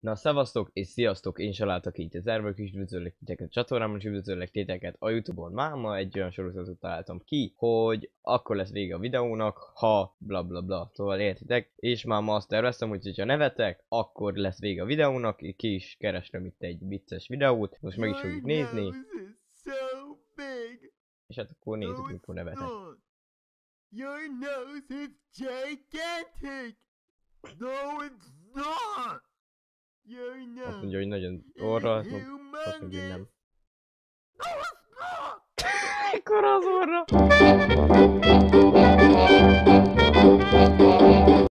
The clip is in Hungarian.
Na, szevasztok és sziasztok, én Saláltak így az Ervök is üdvözöllek titeket a csatornámon, és üdvözöllek titeket a Youtube-on. Máma egy olyan sorozatot találtam ki, hogy akkor lesz vége a videónak, ha bla bla bla, szóval értitek. És már ma azt terveztem, hogy ha nevetek, akkor lesz vége a videónak, ki is kerestem itt egy vicces videót, most meg is fogjuk nézni, és hát akkor nézzük, mikor nevetek. Your nose is gigantic. No, it's. Your nose Azt mondja, hogy nagyon orra, azt mondja, hogy nem. Ekkora az orra!